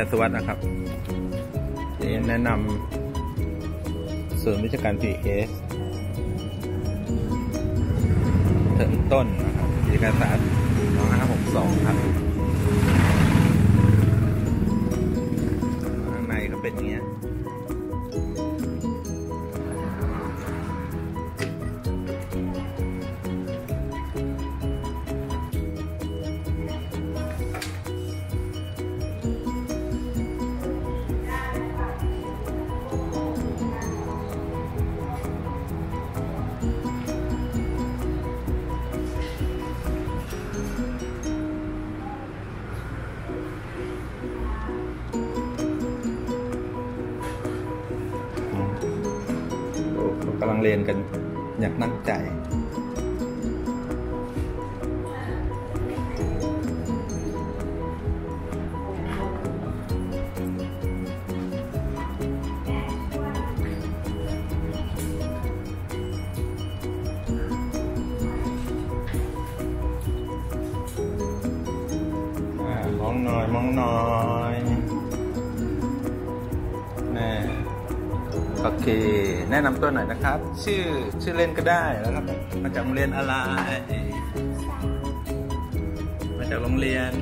าจารย์สวัสดิ์นะครับนี่แนะนำศูนย์วิชาการ 4S ถึงต้นนะครับวิการศาสตร์2562 ครับข้างในก็เป็นอย่างเงี้ย งเรียนกันอย่างตั้งใจอ่ามอ เค แนะนำตัวหน่อยนะครับ ชื่อชื่อเล่นก็ได้แล้วครับ มาจากโรงเรียนอะไร มาจากโรงเรียน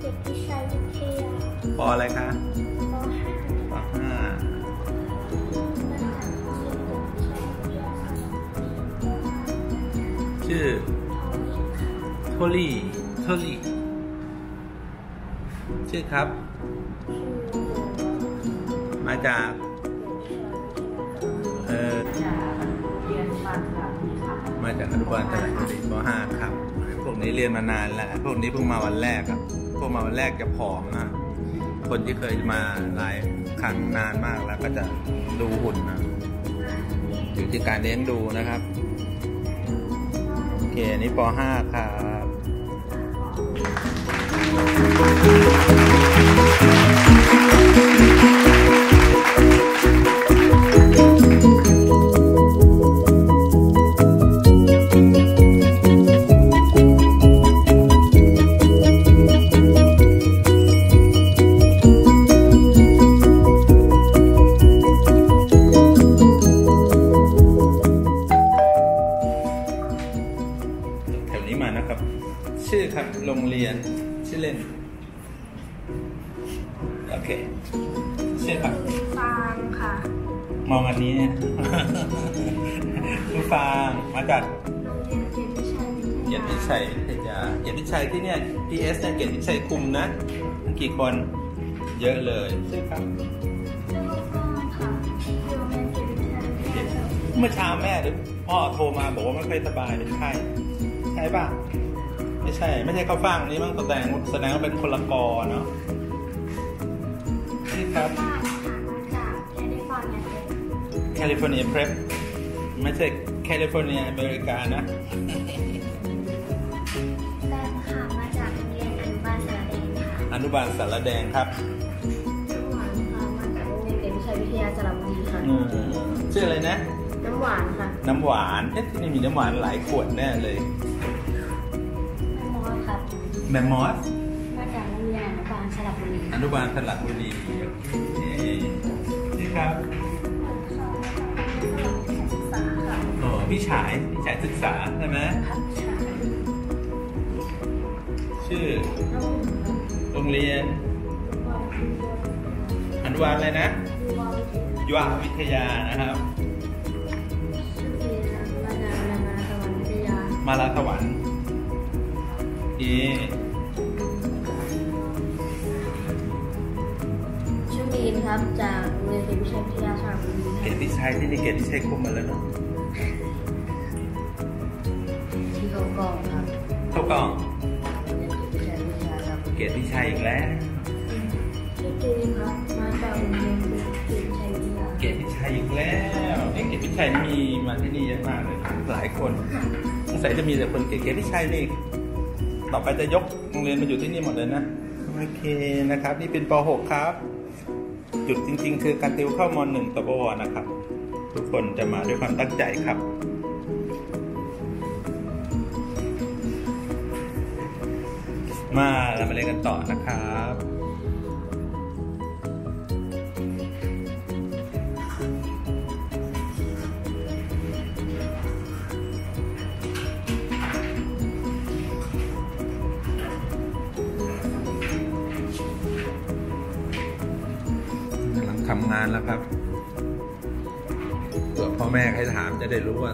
เด็กวิชาวิทยาปออะไรคะปปห้าชื่อโทลี่โทลี่ชื่อครับ มาจาก เออมาจากอนุบาลตลาดบุรีป .5 ครับ พวกนี้เรียนมานานแล้ว พวกนี้เพิ่งมาวันแรกครับ พวกมาวันแรกจะผอมนะคนที่เคยมาหลายครั้งนานมากแล้วก็จะดูหุ่นนะอยู่ที่การเลี้ยงดูนะครับ โอเคนนี้ป .5 ครับ โอเคชื่อครับฟางค่ะ มองอันนี้คุณฟางมาจากโรงเรียนเกียรติวิชาวิทเกียรยาติวิชัยวิทยาเกียรติวิชัยที่เนี่ย PS เนี่ยเกียรติวิชัยคุมนะทั้งกี่คนเยอะเลยชื่อครับแล้วก็ฟางค่ะโรงเรียนเกียรติวิชาวิทยาเมื่อเช้าแม่หรือพ่อโทรมาบอกว่าไม่ค่อยสบายเป็นไข้ใช่ป่ะไม่ใช่ ไม่ใช่ข้าวฟ่างนี่มั้งแสดงแสดงว่าเป็นคนละกอเนาะ นี่ครับบ้านค่ะมาจากแคลิฟอร์เนียเด็กแคลิฟอร์เนียเพรสไม่ใช่แคลิฟอร์เนียอเมริกานะแฟนค่ะมาจากโรงเรียนอนุบาลสระเดงค่ะอนุบาลสารแดงครับน้ำหวานค่ะมาจากโรงเรียนเกียรติวิชาวิทยาสระบุรีค่ะอืมชื่ออะไรนะ น้ำหวานค่ะ น้ำหวานเอ๊ะที่นี่มีน้ำหวานหลายขวดแน่เลยแม่มอสครับแมมมอสมาจากโรงเรียนอนุบาลสระบุรีอนุบาลสระบุรีโอเคนี่ ครับศึกษาค่ะโอ้พี่ฉายพี่ฉายศึกษาใช่ไหมผักชาชื่อน้องโรงเรียนวอลอนุบาลอะไรนะวอลยุววิทยานะครับชื่อเรียนมาจากนานาสวรรค์วิทยามาลาสวรรค์อีชื่อมีน ครับ จากโรงเรียนเกียรติวิชาวิทยาสระบุรีเกยรติชัยที่นี่เกยรติชัยคุมมาแล้วเนาะที่เขากองครับเข้ากล่องโรงเรียนเกียรติวิชาวิทยาครับเกยรติชัยอีกแล้วชื่อเจนครับมาจากโรงเรียนเกียรติวิชาวิทยาเกยรติชัยอีกแล้วเอ๊ะเกยรติชัยนี่มีมาที่นี่เยอะมากเลยหลายคนสงสัยจะมีแต่คนเกยรติชัยนี่ต่อไปจะยกโรงเรียนมาอยู่ที่นี่หมดเลยนะโอเคนะครับ นี่เป็นป .6 ครับ จุดจริง ๆ คือการติวเข้าม .1 ต่อปวนะครับ ทุกคนจะมาด้วยความตั้งใจครับมาเรามาเรียนกันต่อนะครับำงานแล้วครับเผื่อพ่อแม่ใครถามจะได้รู้ว่า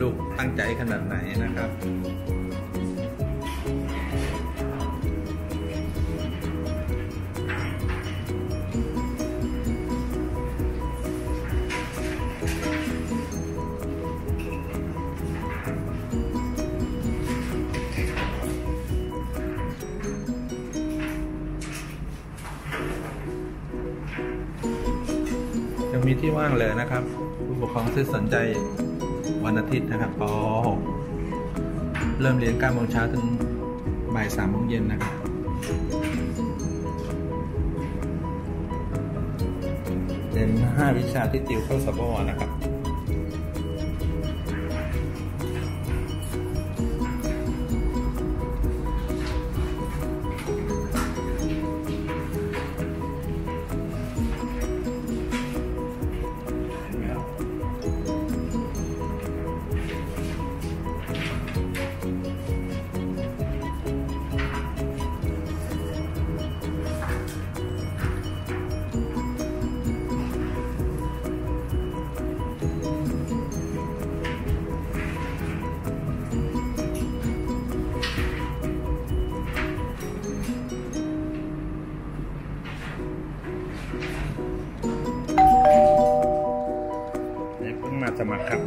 ลูกตั้งใจขนาดไหนนะครับ ยังมีที่ว่างเลยนะครับ ผู้ปกครองที่สนใจวันอาทิตย์นะครับป .6 เริ่มเรียน9โมงเช้าถึงบ่าย3โมงเย็นนะครับเป็น 5 วิชาที่ติวเข้าสบอนะครับ นี่เพิ่งมาสมัครครับ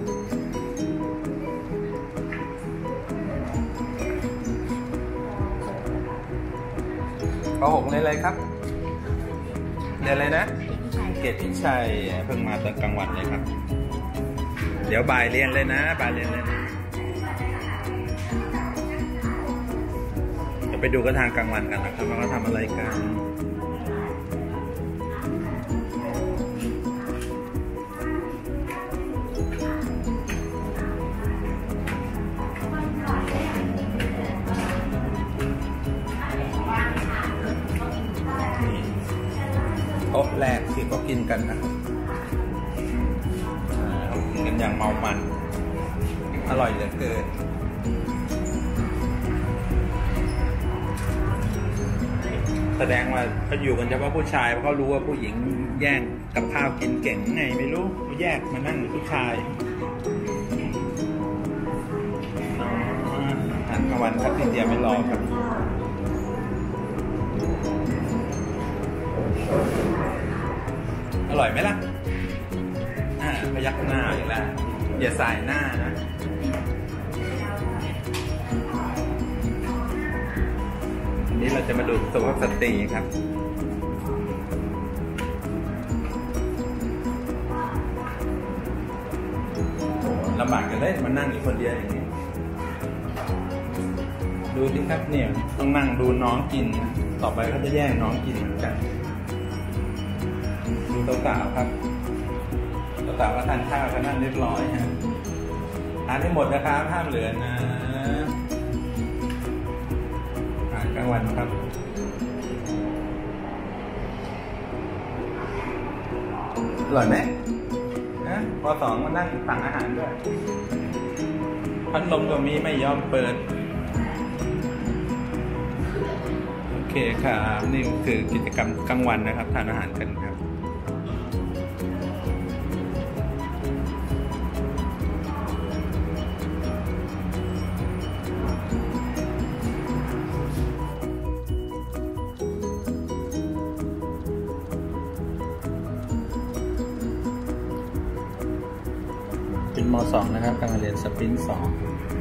ป .6 เรียนอะไรครับเรียนอะไรนะ เกตพิชัยเพิ่งมาตอนกลางวันเลยครับ เดี๋ยวบ่ายเรียนเลยนะบ่ายเรียนเลยนะเดี๋ยวไปดูกันทางกลางวันกันนะครับว่าเขาทำอะไรกัน โต๊ะแรกที่เขากินกันนะครับกินกันอย่างเมามัน อร่อยเหลือเกินแสดงว่าเขาอยู่กันเฉพาะผู้ชายเพราะเขารู้ว่าผู้หญิงแย่งกับข้าวกินเก่งไงไม่รู้เขาแยกมานั่งผู้ชายอ๋ออาหารกลางวันครับที่เดียไม่รอครับ อร่อยไหมล่ะ อ่า พยักหน้าอีกแล้วอย่าสายหน้านะันนี้เราจะมาดูสุภาพสตรีครับลำบากกันเลยมานั่งอยู่คนเดียวอย่างนี้ ดูสิครับเนี่ยต้องนั่งดูน้องกิน ต่อไปเขาจะแย่งน้องกินเหมือนกัน สาวๆครับสาวๆก็ทานข้าวกันนั่นเรียบร้อยฮะทานให้หมดนะครับห้ามเหลือนะอาหารกลางวันครับอร่อยไหมนะพอสองมานั่งสั่งอาหารด้วยพัดลมก็มีไม่ยอมเปิด โอเคครับ นี่คือกิจกรรมกลางวันนะครับ ทานอาหารกันครับ ม .2 นะครับกำลังเรียนสปรินต์2